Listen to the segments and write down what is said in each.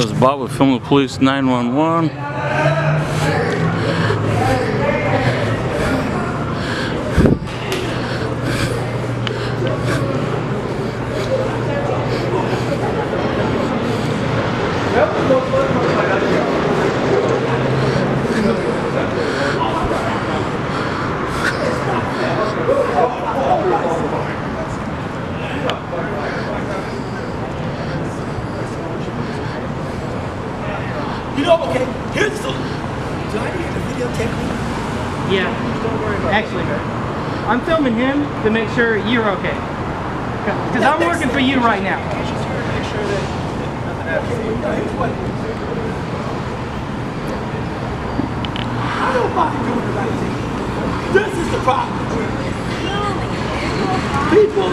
This is Bob with Film Police 911. You okay, here's the. Do I need to videotape me? Yeah. Don't worry about it. Actually, I'm filming him to make sure you're okay. Because I'm working for you right now. I don't mind doing the right thing. This is the problem. People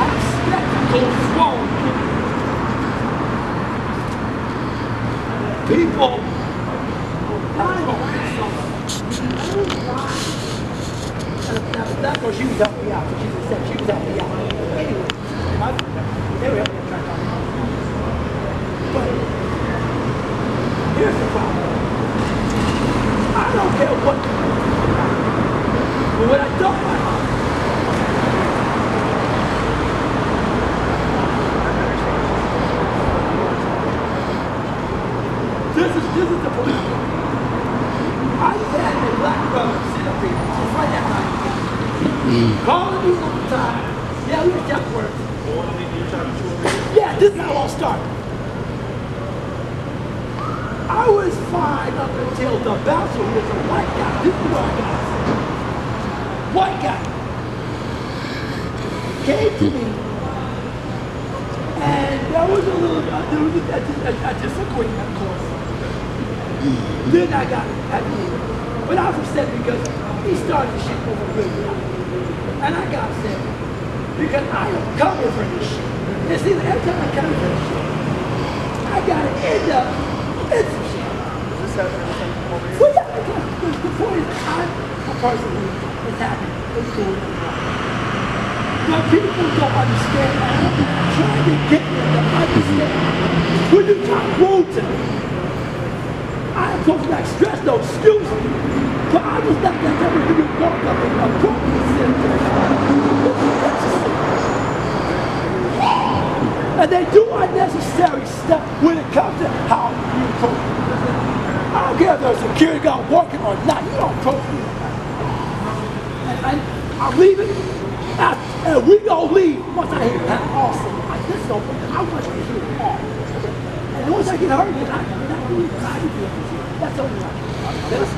are skeptical wrong. People. That's where she was helping me out. She she was helping me out. Anyway, my, they were helping here's the problem. I don't care what. But what I don't like. This is this is the police. I had a black brother sit up here, just like that right here. Calling me all the time. Yeah, we just work. Yeah, this is how it all started. I was fine up until the bouncer was a white guy. This is what I got. White guy. Came to me. And there was a little, uh, there was a, a, a, a disagreement, of course. Then I got at me. But I was upset because he started shit over loud. And I got upset because I coming for this shit. And see, every time I come for this shit, I gotta end up in some shit. Well, yeah, because the, point is, I'm a person who is happy, is cool. But people don't understand, and I'm trying to get them to understand. When you talk rude to me, I supposed to like stress, no excuse. But I just let that every you walk up approach me and they do unnecessary stuff when it comes to how you approach. I don't care if there's a security guard working or not, you don't approach me. And, I'm leaving, and, and we gonna leave once I hear that awesome. This is open, I want to hear it all. And once I get hurt, I can not. I can do it. That's the only right. This.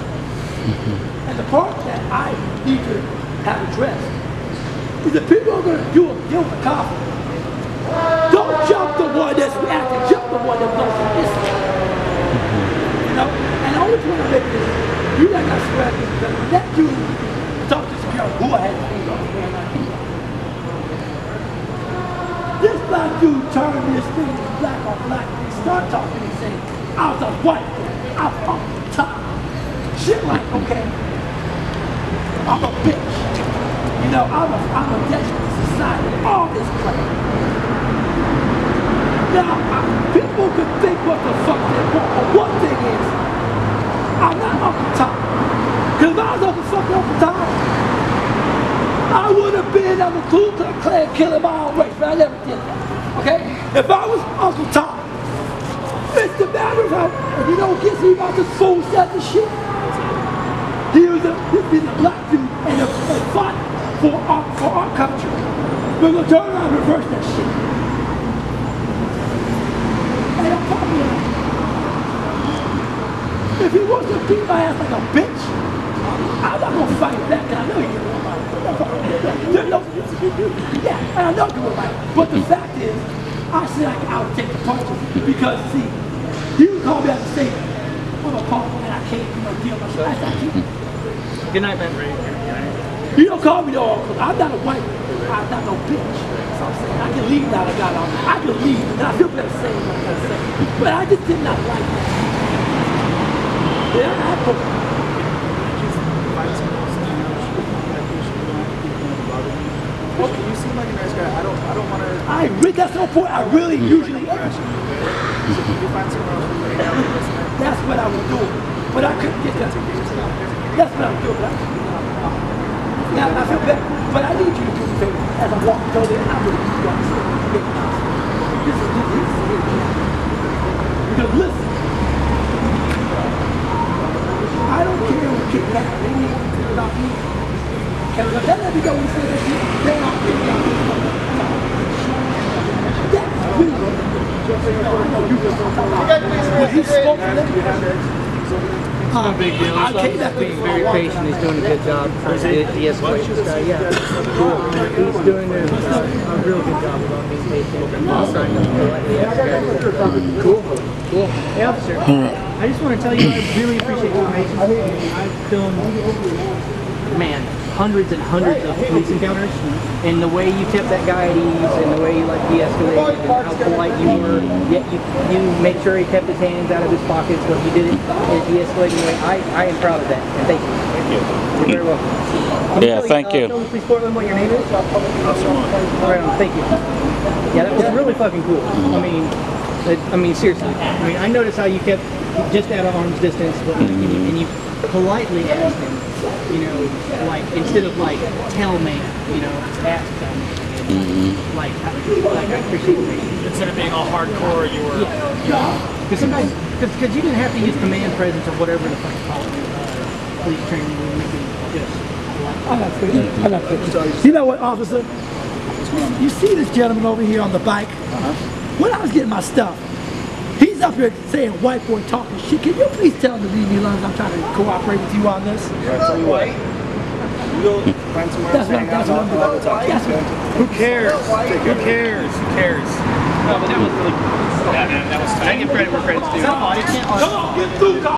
And the part that I need to have addressed is that people are going to do a deal with. Don't jump the one that's reacting, jump the one that knows the issue. You know? And I always want to make this, you like I swear this, because when that dude talked to security, who I had to man, I of. This black dude turned this thing to black on black. They start talking and saying, I was a white guy. I'm up the top. Shit like, okay, I'm a bitch. You know, I'm a, I'm a detriment to society. All this crap. Now, I, people can think what the fuck they want, but one thing is, I'm not Uncle Tom. Because if I was Uncle fucking Uncle Tom, I would have been on the Ku Klux Klan killing my own race, but I never did that. Okay? If I was Uncle Tom, it's the matter of and you what gets me about this fool said the shit? He was a, he's been a black dude and a, a fought for our, for our country. We're gonna turn around and reverse that shit. And I'm about if he wants to beat my ass like a bitch, I'm not gonna fight that, because I know you yeah, and I know you fight. But the fact is, I said I, I would take the punches because, see, he can call me out and say, I'm gonna a punk and I can't, you know, deal with my shit. Hmm. Good night, man. You don't call me no uncle. I'm not a white. I'm not no bitch. So I'm saying I can leave now. I got on. I can leave, and I feel better saying what I gotta say. But I just did not like that. Yeah, I put. You seem like a nice guy. I don't. I don't want to. I really, that's no point. I really hmm. usually That's what I was doing. But I couldn't get that. That's what I was doing. But I get. Now I feel better. But I need you to do the favor as I walk through there. I need you understand. This is is Because listen, I don't care what kids have. They need to think about me. And if that let me go and say that you, they don't think about me. That's really what you just When he spoke to No big deal. I came back He's very patient. He's doing a good job trying to de- de-escalate this guy. Yeah, cool. He's doing a, a real good job about being patient. and trying to politely escalate. Cool, cool. Hey, officer. I just want to tell you, I really appreciate your patience. I've filmed, man, hundreds and hundreds of police encounters, and the way you kept that guy at ease, and the way you like de-escalated, and how polite you were. Yet you you made sure he kept his hands out of his pockets, but you did it in a de-escalating way. I, I am proud of that, and thank you. Thank you. You're very welcome. Can Yeah, tell- thank uh, you. Tell police Portland what your name is. All right, um, thank you. Yeah, that was really fucking cool. I mean, it, I mean seriously. I mean, I noticed how you kept just at arm's distance, but and, you, and you politely ask them, you know, like instead of like tell me, you know, ask them. Like, I, like I appreciate it. Instead of being all hardcore, you were. Yeah. Because sometimes, because you didn't have to use command presence or whatever the fuck you call it, uh, police training, where you can just. I'm not finished. I'm not finished. You know what, officer? You see this gentleman over here on the bike? Uh -huh. When I was getting my stuff, he's up here saying white boy talking shit. Can you please tell him to leave me alone? I'm trying to cooperate with you on this. We'll find somewhere That's what, I'm- that's what I'm doing. That's what, Who cares? Who cares? Who cares? No, but that was really cool. Yeah, man, that was I give credit where credit's due. Come on, you can't.